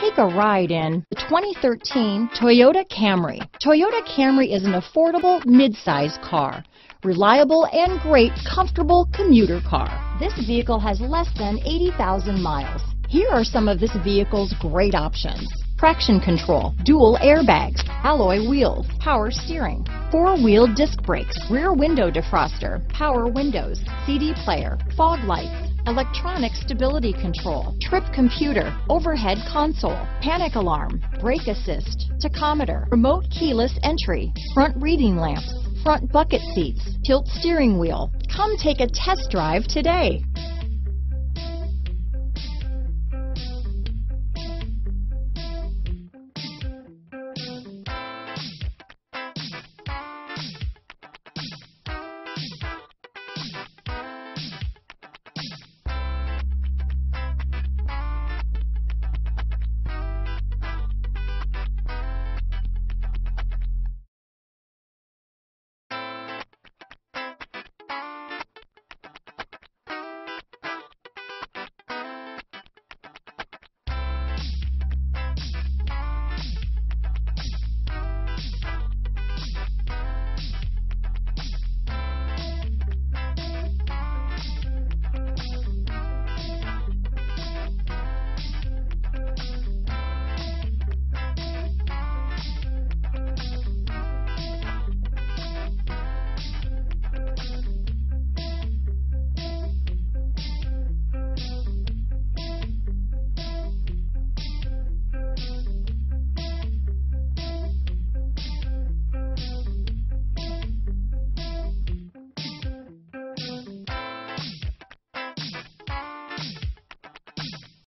Take a ride in the 2013 Toyota Camry. Toyota Camry is an affordable mid-size car. Reliable and great comfortable commuter car. This vehicle has less than 80,000 miles. Here are some of this vehicle's great options. Traction control, dual airbags, alloy wheels, power steering, four-wheel disc brakes, rear window defroster, power windows, CD player, fog lights, electronic stability control, trip computer, overhead console, panic alarm, brake assist, tachometer, remote keyless entry, front reading lamps, front bucket seats, tilt steering wheel. Come take a test drive today.